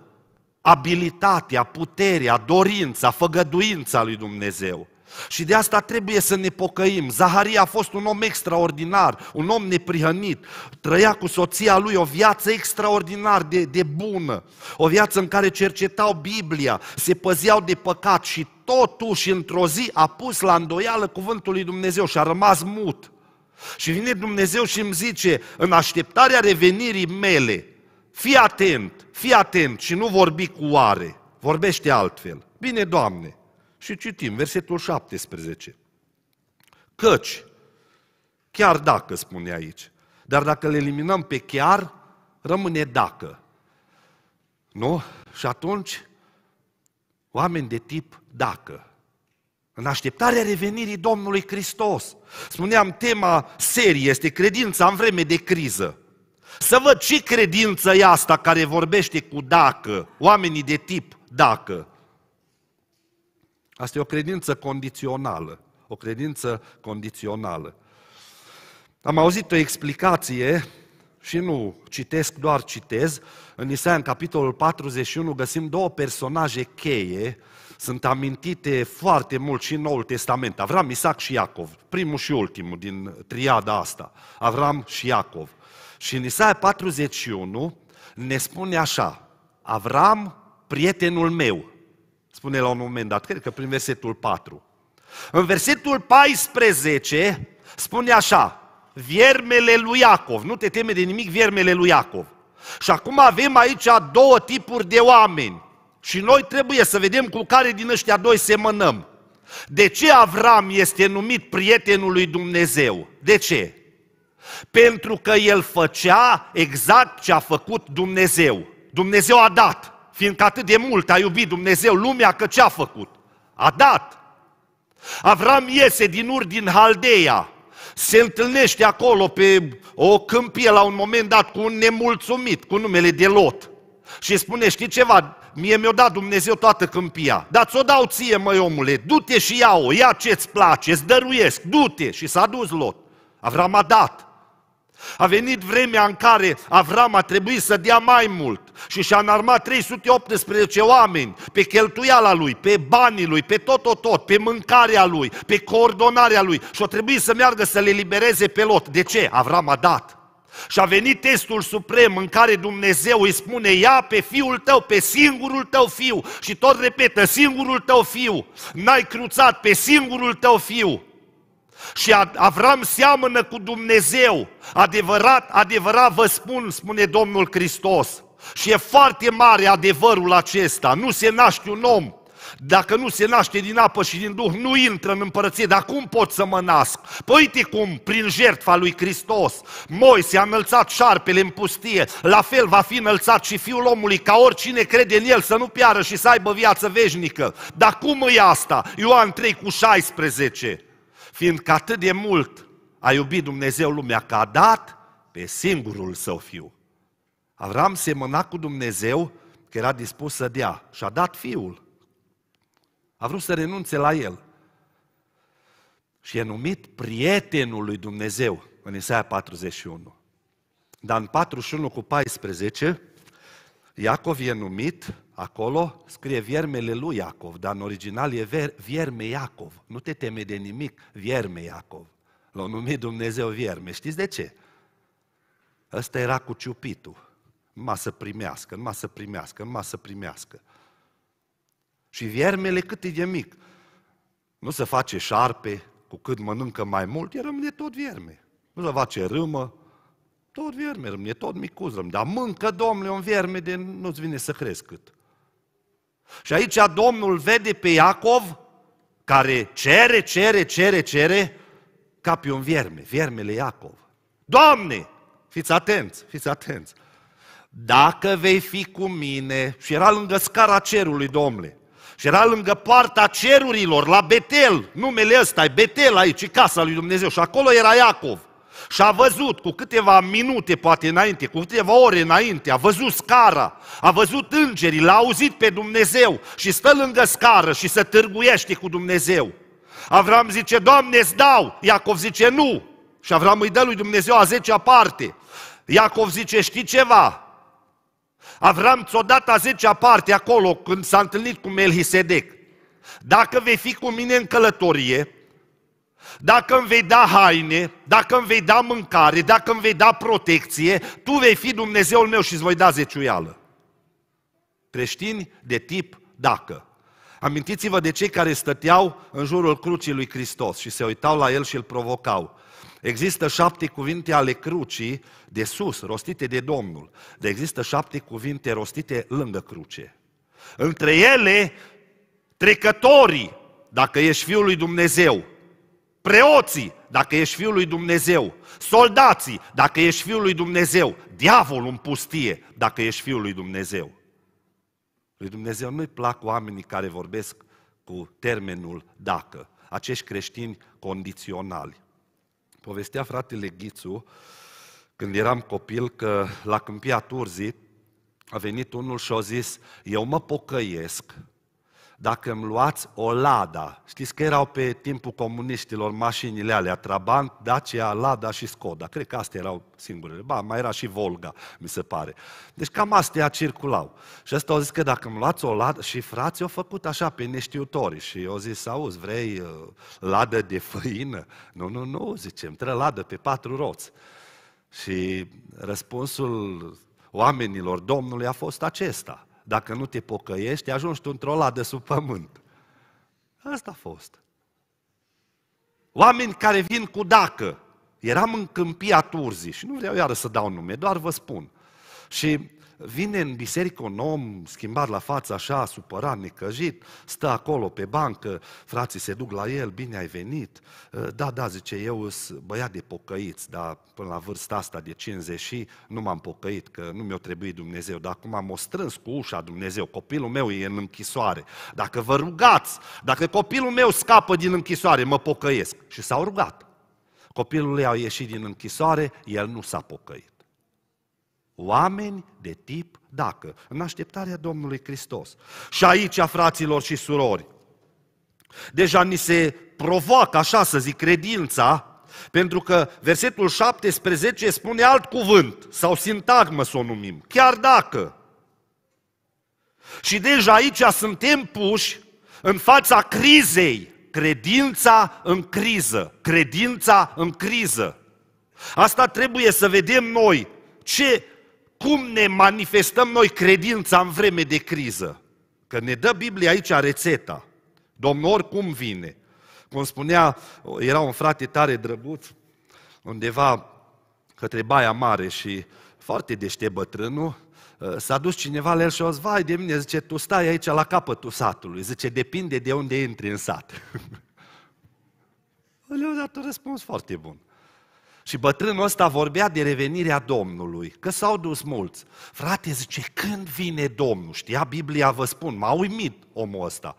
abilitatea, puterea, dorința, făgăduința lui Dumnezeu. Și de asta trebuie să ne pocăim. Zaharia a fost un om extraordinar, un om neprihănit. Trăia cu soția lui o viață extraordinar de, de bună. O viață în care cercetau Biblia, se păzeau de păcat și totuși într-o zi a pus la îndoială cuvântul lui Dumnezeu și a rămas mut. Și vine Dumnezeu și îmi zice, în așteptarea revenirii mele, fii atent, fii atent și nu vorbi cu oare, vorbește altfel. Bine, Doamne, și citim versetul 17. Căci, chiar dacă spune aici, dar dacă le eliminăm pe chiar, rămâne dacă. Nu? Și atunci, oameni de tip dacă. În așteptarea revenirii Domnului Hristos. Spuneam, tema serie este credința în vreme de criză. Să văd ce credință e asta care vorbește cu dacă, oamenii de tip dacă. Asta e o credință condițională. O credință condițională. Am auzit o explicație și nu citesc, doar citez. În Isaia, în capitolul 41, găsim două personaje cheie, sunt amintite foarte mult și în Noul Testament. Avram, Isaac și Iacov, primul și ultimul din triada asta. Avram și Iacov. Și în Isaia 41 ne spune așa, Avram, prietenul meu, spune la un moment dat, cred că prin versetul 4. În versetul 14 spune așa, viermele lui Iacov, nu te teme de nimic, viermele lui Iacov. Și acum avem aici două tipuri de oameni. Și noi trebuie să vedem cu care din ăștia doi semănăm. De ce Avram este numit prietenul lui Dumnezeu? De ce? Pentru că el făcea exact ce a făcut Dumnezeu. Dumnezeu a dat fiindcă atât de mult a iubit Dumnezeu lumea, că ce a făcut? A dat. Avram iese din Ur din Haldeia, se întâlnește acolo pe o câmpie la un moment dat cu un nemulțumit, cu numele de Lot. Și spune, știi ceva, mie mi-a dat Dumnezeu toată câmpia, dar ți-o dau ție, măi omule, du-te și ia-o, ia ce-ți place, îți dăruiesc, du-te. Și s-a dus Lot. Avram a dat. A venit vremea în care Avram a trebuit să dea mai mult și și-a înarmat 318 oameni pe cheltuiala lui, pe banii lui, pe tot, tot, tot, pe mâncarea lui, pe coordonarea lui și a trebuit să meargă să le libereze pe lot. De ce? Avram a dat. Și a venit testul suprem în care Dumnezeu îi spune, ia pe fiul tău, pe singurul tău fiu și tot repetă, singurul tău fiu, n-ai cruțat pe singurul tău fiu și Avram seamănă cu Dumnezeu. Adevărat, adevărat vă spun, spune Domnul Hristos. Și e foarte mare adevărul acesta. Nu se naște un om dacă nu se naște din apă și din Duh, nu intră în împărăție. Dar cum pot să mă nasc? Păi uite cum, prin jertfa lui Hristos, Moise a înălțat șarpele în pustie, la fel va fi înălțat și Fiul omului, ca oricine crede în El să nu piară și să aibă viață veșnică. Dar cum e asta? Ioan 3 cu 16 fiindcă atât de mult a iubit Dumnezeu lumea că a dat pe singurul său fiu. Avram semăna cu Dumnezeu că era dispus să dea și a dat fiul. A vrut să renunțe la el. Și e numit prietenul lui Dumnezeu în Isaia 41. Dar în 41 cu 14, Iacov e numit Acolo scrie viermele lui Iacov, dar în original e vierme Iacov. Nu te teme de nimic, vierme Iacov. L-a numit Dumnezeu vierme. Știți de ce? Ăsta era cu ciupitul. Numai să primească, numai să primească, numai să primească. Și viermele cât e de mic. Nu se face șarpe, cu cât mănâncă mai mult, el rămâne tot vierme. Nu se face râmă, tot vierme rămâne, tot micuț rămâne. Dar mâncă, domnule, un vierme de nu-ți vine să crezi cât. Și aici Domnul vede pe Iacov, care cere, cere, cere, cere, ca pe un vierme, viermele Iacov. Doamne, fiți atenți, fiți atenți. Dacă vei fi cu mine, și era lângă scara cerului, domnule, și era lângă poarta cerurilor, la Betel, numele ăsta e Betel aici, e casa lui Dumnezeu, și acolo era Iacov. Și a văzut cu câteva minute, poate înainte, cu câteva ore înainte, a văzut scara, a văzut îngerii, l-a auzit pe Dumnezeu și stă lângă scară și se târguiește cu Dumnezeu. Avram zice, Doamne, îți dau. Iacov zice, nu. Și Avram îi dă lui Dumnezeu a zecea parte. Iacov zice, știi ceva? Avram ți-o dat a zecea parte acolo când s-a întâlnit cu Melchisedec. Dacă vei fi cu mine în călătorie, dacă îmi vei da haine, dacă îmi vei da mâncare, dacă îmi vei da protecție, tu vei fi Dumnezeul meu și îți voi da zeciuială. Creștini de tip dacă. Amintiți-vă de cei care stăteau în jurul crucii lui Hristos și se uitau la el și îl provocau. Există șapte cuvinte ale crucii de sus, rostite de Domnul. Dar există șapte cuvinte rostite lângă cruce. Între ele, trecătorii, dacă ești Fiul lui Dumnezeu, preoții, dacă ești Fiul lui Dumnezeu, soldații, dacă ești Fiul lui Dumnezeu, diavolul în pustie, dacă ești Fiul lui Dumnezeu. Lui Dumnezeu nu-i plac oamenii care vorbesc cu termenul dacă, acești creștini condiționali. Povestea fratele Ghițu, când eram copil, că la Câmpia Turzii a venit unul și a zis, eu mă pocăiesc dacă îmi luați o Lada, știți că erau pe timpul comuniștilor mașinile alea, Trabant, Dacia, Lada și Skoda, cred că astea erau singurele, ba, mai era și Volga, mi se pare. Deci cam astea circulau. Și ăsta au zis că dacă îmi luați o Lada, și frații au făcut așa pe neștiutori și au zis, auzi, vrei uh, ladă de făină? Nu, nu, nu, zicem, trebuie ladă pe patru roți. Și răspunsul oamenilor Domnului a fost acesta – dacă nu te pocăiești, ajungi tu într-o ladă sub pământ. Asta a fost. Oameni care vin cu dacă. Eram în câmpia Turzii și nu vreau iară să dau nume, doar vă spun. Și vine în biserică un om schimbat la față așa, supărat, necăjit, stă acolo pe bancă, frații se duc la el, bine ai venit. Ă, da, da, zice, eu sunt băiat de pocăiți, dar până la vârsta asta de 50 și nu m-am pocăit, că nu mi-a trebuit Dumnezeu, dar acum am o strâns cu ușa Dumnezeu, copilul meu e în închisoare. Dacă vă rugați, dacă copilul meu scapă din închisoare, mă pocăiesc. Și s-au rugat. Copilul lui a ieșit din închisoare, el nu s-a pocăit. Oameni de tip dacă, în așteptarea Domnului Hristos. Și aici, fraților și surori, deja ni se provoacă, așa să zic, credința, pentru că versetul 17 spune alt cuvânt, sau sintagmă să o numim, chiar dacă. Și deja aici suntem puși în fața crizei, credința în criză, credința în criză. Asta trebuie să vedem noi ce cum ne manifestăm noi credința în vreme de criză. Că ne dă Biblia aici rețeta. Domnul oricum vine. Cum spunea, era un frate tare drăguț, undeva către Baia Mare și foarte deștept bătrânul, s-a dus cineva la el și a zis, vai de mine, zice, tu stai aici la capătul satului. Zice, depinde de unde intri în sat. Le-a dat un răspuns foarte bun. Și bătrânul ăsta vorbea de revenirea Domnului, că s-au dus mulți. Frate, zice, când vine Domnul? Știa Biblia, vă spun, m-a uimit omul ăsta.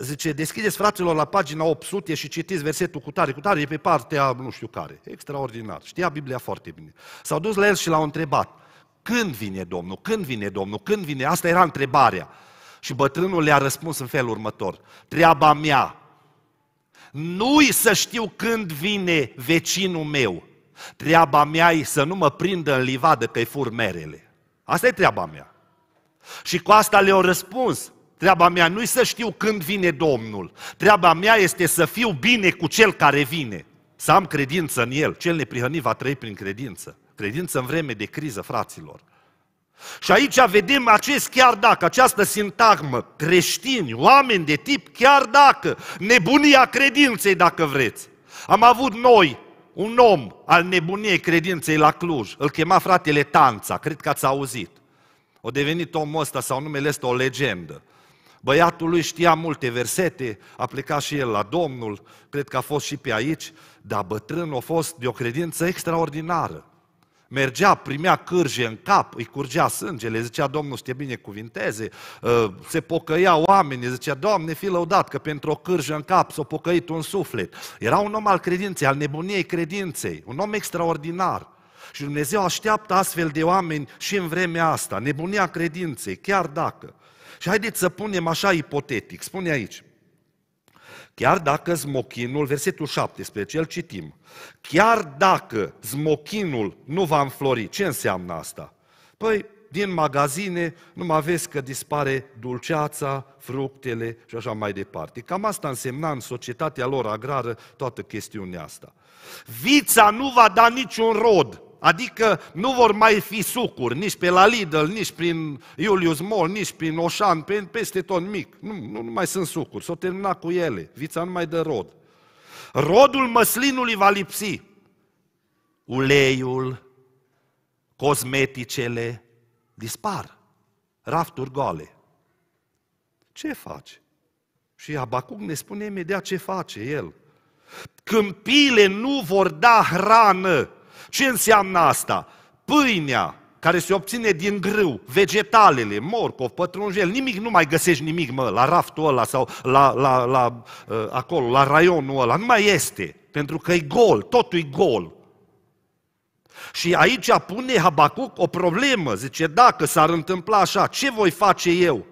Zice, deschideți fraților la pagina 800 și citiți versetul cu tare, cu tare, e pe partea nu știu care. Extraordinar. Știa Biblia foarte bine. S-au dus la el și l-au întrebat, când vine Domnul? Când vine Domnul? Când vine? Asta era întrebarea. Și bătrânul le-a răspuns în felul următor. Treaba mea nu-i să știu când vine vecinul meu, Treaba mea e să nu mă prindă în livadă că-i fur merele. Asta e treaba mea. Și cu asta le-au răspuns. Treaba mea nu e să știu când vine Domnul. Treaba mea este să fiu bine cu cel care vine. Să am credință în el. Cel neprihănit va trăi prin credință. Credință în vreme de criză, fraților. Și aici vedem acest chiar dacă, această sintagmă, creștini, oameni de tip chiar dacă, nebunia credinței dacă vreți. Am avut noi un om al nebuniei credinței la Cluj, îl chema fratele Tanța, cred că ați auzit. O devenit omul ăsta sau numele ăsta o legendă. Băiatul lui știa multe versete, a plecat și el la Domnul, cred că a fost și pe aici, dar bătrânul a fost de o credință extraordinară. Mergea, primea cârje în cap, îi curgea sângele, zicea Domnul să te binecuvinteze, uh, se pocăia oamenii, zicea Doamne, fi lăudat că pentru o cârjă în cap s-a pocăit un suflet. Era un om al credinței, al nebuniei credinței, un om extraordinar. Și Dumnezeu așteaptă astfel de oameni și în vremea asta, nebunia credinței, chiar dacă. Și haideți să punem așa ipotetic, spune aici, Chiar dacă smochinul, versetul 17, el citim, chiar dacă smochinul nu va înflori, ce înseamnă asta? Păi, din magazine nu mai vezi că dispare dulceața, fructele și așa mai departe. Cam asta însemna în societatea lor agrară toată chestiunea asta. Vița nu va da niciun rod Adică nu vor mai fi sucuri, nici pe la Lidl, nici prin Julius Mall, nici prin Oșan, pe, peste tot mic. Nu, nu, nu mai sunt sucuri, s-o terminat cu ele. Vița nu mai dă rod. Rodul măslinului va lipsi. Uleiul, cosmeticele dispar. Rafturi goale. Ce faci? Și Abacuc ne spune imediat ce face el. Câmpiile nu vor da hrană ce înseamnă asta? Pâinea care se obține din grâu, vegetalele, morcov, pătrunjel, nimic, nu mai găsești nimic, mă, la raftul ăla sau la, la, la, uh, acolo, la raionul ăla, nu mai este, pentru că e gol, totul e gol. Și aici pune Habacuc o problemă, zice, dacă s-ar întâmpla așa, ce voi face eu?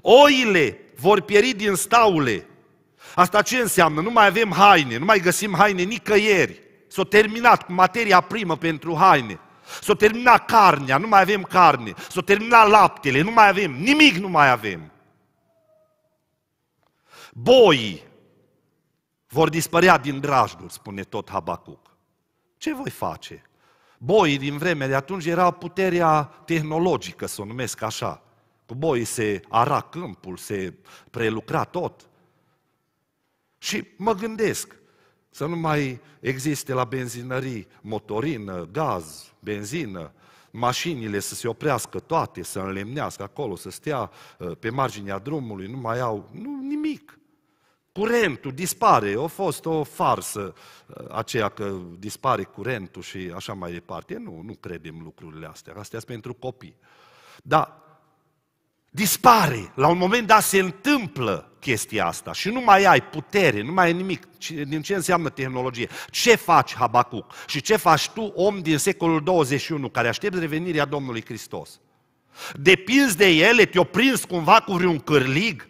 Oile vor pieri din staule. Asta ce înseamnă? Nu mai avem haine, nu mai găsim haine nicăieri. S-a terminat cu materia primă pentru haine. S-a terminat carnea, nu mai avem carne. S-a terminat laptele, nu mai avem. Nimic nu mai avem. Boii vor dispărea din drajdul, spune tot Habacuc. Ce voi face? Boii din vremea de atunci era puterea tehnologică, să o numesc așa. Cu boii se ara câmpul, se prelucra tot. Și mă gândesc, să nu mai existe la benzinării motorină, gaz, benzină, mașinile să se oprească toate, să înlemnească acolo, să stea uh, pe marginea drumului, nu mai au nu, nimic. Curentul dispare, a fost o farsă uh, aceea că dispare curentul și așa mai departe. Nu, nu credem lucrurile astea, astea sunt pentru copii. Dar dispare, la un moment dat se întâmplă chestia asta și nu mai ai putere, nu mai ai nimic. Din ce înseamnă tehnologie? Ce faci, Habacuc? Și ce faci tu, om din secolul 21, care aștepți revenirea Domnului Hristos? Depinzi de ele, te-o prins cumva cu vreun cârlig?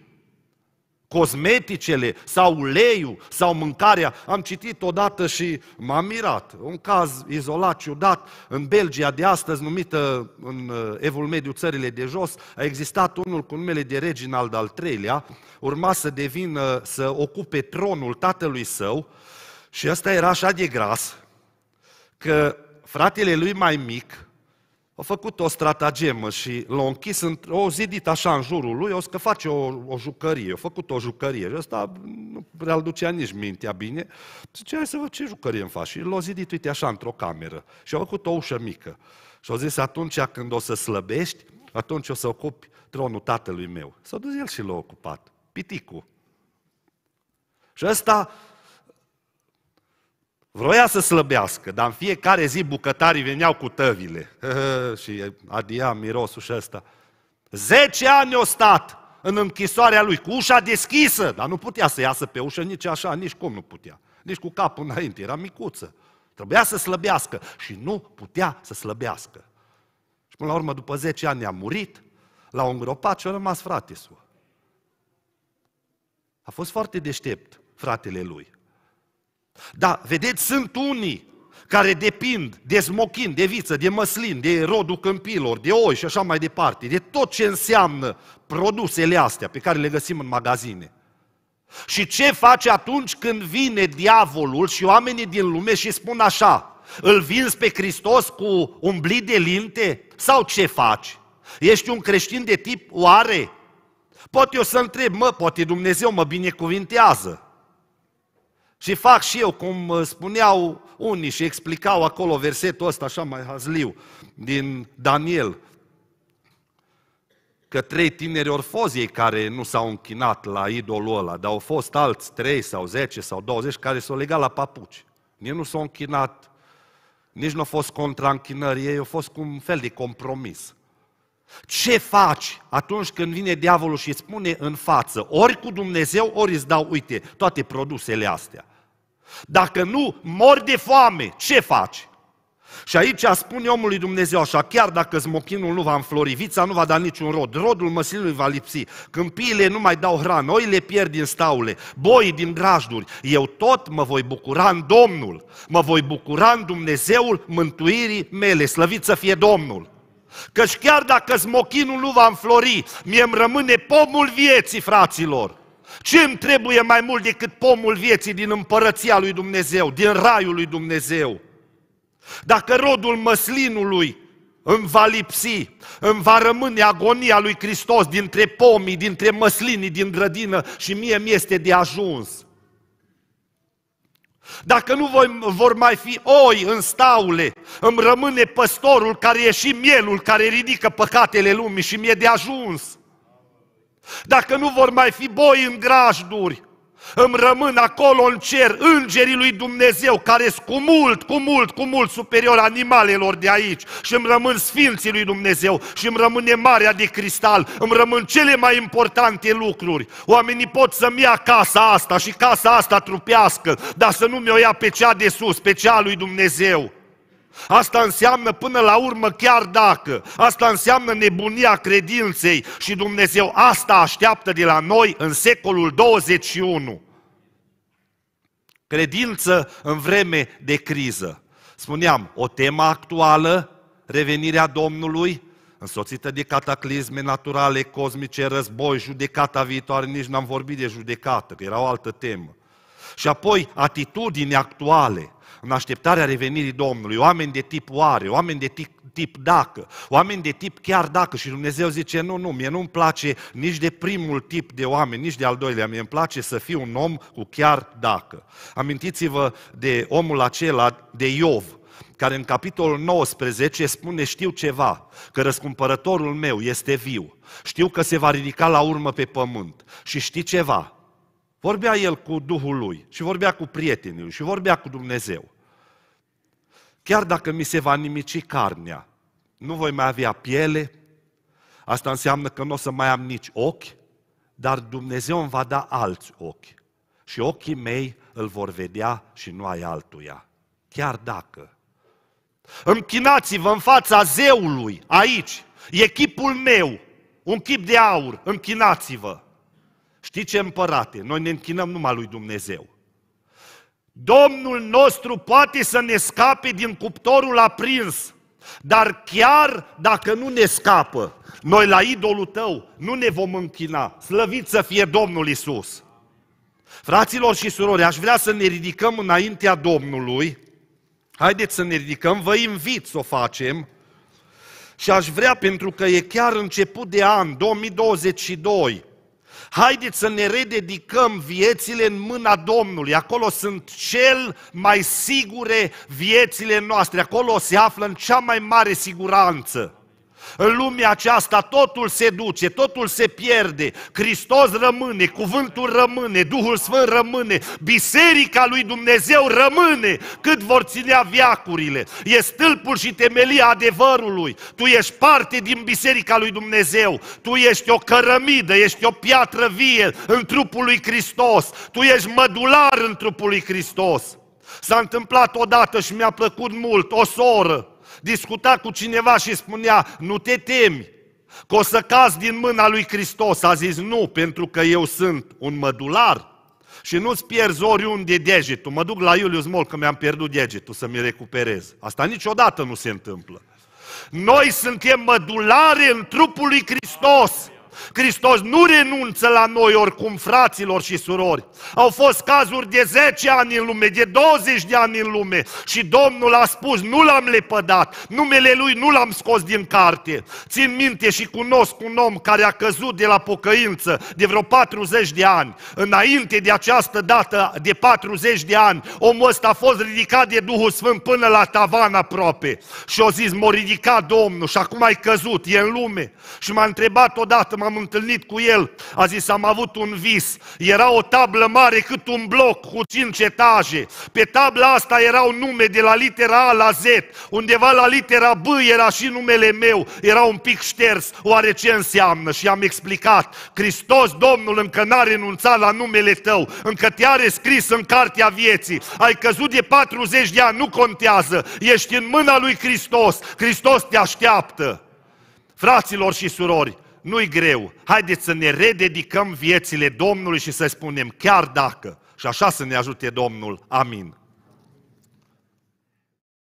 Cosmeticele sau uleiul sau mâncarea. Am citit odată și m-am mirat. Un caz izolat, ciudat, în Belgia de astăzi, numită în uh, Evul Mediu țările de jos, a existat unul cu numele de Reginald al III-lea, urma să devină, să ocupe tronul tatălui său și ăsta era așa de gras că fratele lui mai mic, a făcut o stratagemă și l-a închis, o zidit așa în jurul lui, o să că face o, o jucărie, a făcut o jucărie. Și ăsta nu prea îl ducea nici mintea bine. Zice, hai să văd ce jucărie îmi faci. Și l-a zidit, uite, așa, într-o cameră. Și a făcut o ușă mică. Și a zis, atunci când o să slăbești, atunci o să ocupi tronul tatălui meu. S-a dus el și l-a ocupat. Piticul. Și ăsta Vroia să slăbească, dar în fiecare zi bucătarii veneau cu tăvile. și adia mirosul și ăsta. Zece ani o stat în închisoarea lui, cu ușa deschisă, dar nu putea să iasă pe ușă nici așa, nici cum nu putea. Nici cu capul înainte, era micuță. Trebuia să slăbească și nu putea să slăbească. Și până la urmă, după 10 ani a murit, l-au îngropat și a rămas frate A fost foarte deștept fratele lui. Da, vedeți, sunt unii care depind de smochin, de viță, de măslin, de rodul câmpilor, de oi și așa mai departe, de tot ce înseamnă produsele astea pe care le găsim în magazine. Și ce face atunci când vine diavolul și oamenii din lume și spun așa, îl vinzi pe Hristos cu umblit de linte? Sau ce faci? Ești un creștin de tip oare? Pot eu să întreb, mă, poate Dumnezeu mă binecuvintează. Și fac și eu, cum uh, spuneau unii și explicau acolo versetul ăsta așa mai hazliu din Daniel, că trei tineri orfozii care nu s-au închinat la idolul ăla, dar au fost alți trei sau zece sau douăzeci care s-au legat la papuci. Nici nu s-au închinat, nici nu au fost contra închinării ei, au fost cu un fel de compromis. Ce faci atunci când vine diavolul și îți spune în față, ori cu Dumnezeu, ori îți dau, uite, toate produsele astea. Dacă nu mori de foame, ce faci? Și aici spune omului Dumnezeu așa, chiar dacă smochinul nu va înflori, vița nu va da niciun rod, rodul măslinului va lipsi, câmpiile nu mai dau hrană, oile pierd din staule, boii din grajduri, eu tot mă voi bucura în Domnul, mă voi bucura în Dumnezeul mântuirii mele, slăvit să fie Domnul. Căci chiar dacă smochinul nu va înflori, mie îmi rămâne pomul vieții, fraților. Ce îmi trebuie mai mult decât pomul vieții din împărăția lui Dumnezeu, din raiul lui Dumnezeu? Dacă rodul măslinului îmi va lipsi, îmi va rămâne agonia lui Hristos dintre pomii, dintre măslinii din grădină și mie mi este de ajuns. Dacă nu voi, vor mai fi oi în staule, îmi rămâne păstorul care e și mielul care ridică păcatele lumii și mi-e de ajuns. Dacă nu vor mai fi boi în grajduri, îmi rămân acolo în cer îngerii lui Dumnezeu care sunt cu mult, cu mult, cu mult superior animalelor de aici și îmi rămân sfinții lui Dumnezeu și îmi rămâne marea de cristal, îmi rămân cele mai importante lucruri. Oamenii pot să-mi ia casa asta și casa asta trupească, dar să nu mi-o ia pe cea de sus, pe cea lui Dumnezeu. Asta înseamnă până la urmă chiar dacă, asta înseamnă nebunia credinței și Dumnezeu asta așteaptă de la noi în secolul 21. Credință în vreme de criză. Spuneam, o temă actuală, revenirea Domnului, însoțită de cataclisme naturale, cosmice, război, judecata viitoare, nici n-am vorbit de judecată, că era o altă temă. Și apoi atitudini actuale, în așteptarea revenirii Domnului, oameni de tip oare, oameni de tip, tip dacă, oameni de tip chiar dacă. Și Dumnezeu zice nu, nu, mie nu-mi place nici de primul tip de oameni, nici de al doilea, mie îmi place să fiu un om cu chiar dacă. Amintiți-vă de omul acela, de Iov, care în capitolul 19 spune știu ceva, că răscumpărătorul meu este viu, știu că se va ridica la urmă pe pământ. Și știi ceva, Vorbea el cu Duhul lui și vorbea cu prietenii lui și vorbea cu Dumnezeu. Chiar dacă mi se va nimici carnea, nu voi mai avea piele, asta înseamnă că nu o să mai am nici ochi, dar Dumnezeu îmi va da alți ochi. Și ochii mei îl vor vedea și nu ai altuia. Chiar dacă. Închinați-vă în fața zeului, aici, e chipul meu, un chip de aur, închinați-vă. Știi ce împărate? Noi ne închinăm numai lui Dumnezeu. Domnul nostru poate să ne scape din cuptorul aprins, dar chiar dacă nu ne scapă, noi la idolul tău nu ne vom închina. Slăvit să fie Domnul Isus. Fraților și surori, aș vrea să ne ridicăm înaintea Domnului. Haideți să ne ridicăm, vă invit să o facem. Și aș vrea, pentru că e chiar început de an, 2022, Haideți să ne rededicăm viețile în mâna Domnului. Acolo sunt cel mai sigure viețile noastre. Acolo se află în cea mai mare siguranță. În lumea aceasta totul se duce, totul se pierde, Hristos rămâne, cuvântul rămâne, Duhul Sfânt rămâne, Biserica lui Dumnezeu rămâne cât vor ținea viacurile. E stâlpul și temelia adevărului. Tu ești parte din Biserica lui Dumnezeu. Tu ești o cărămidă, ești o piatră vie în trupul lui Hristos. Tu ești mădular în trupul lui Hristos. S-a întâmplat odată și mi-a plăcut mult, o soră, discuta cu cineva și spunea, nu te temi, că o să cazi din mâna lui Hristos. A zis, nu, pentru că eu sunt un mădular și nu-ți pierzi oriunde degetul. Mă duc la Iulius Mol că mi-am pierdut degetul să mi recuperez. Asta niciodată nu se întâmplă. Noi suntem mădulare în trupul lui Hristos. Hristos nu renunță la noi oricum, fraților și surori. Au fost cazuri de 10 ani în lume, de 20 de ani în lume și Domnul a spus, nu l-am lepădat, numele Lui nu l-am scos din carte. Țin minte și cunosc un om care a căzut de la pocăință de vreo 40 de ani. Înainte de această dată de 40 de ani, omul ăsta a fost ridicat de Duhul Sfânt până la tavan aproape. Și o zis, m-a ridicat Domnul și acum ai căzut, e în lume. Și m-a întrebat odată, m-am întâlnit cu el, a zis, am avut un vis. Era o tablă mare cât un bloc cu cinci etaje. Pe tabla asta erau nume de la litera A la Z. Undeva la litera B era și numele meu. Era un pic șters. Oare ce înseamnă? Și am explicat. Hristos, Domnul, încă n-a renunțat la numele tău. Încă te are scris în cartea vieții. Ai căzut de 40 de ani, nu contează. Ești în mâna lui Hristos. Hristos te așteaptă. Fraților și surori, nu-i greu. Haideți să ne rededicăm viețile Domnului și să spunem chiar dacă. Și așa să ne ajute Domnul. Amin.